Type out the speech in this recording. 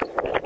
you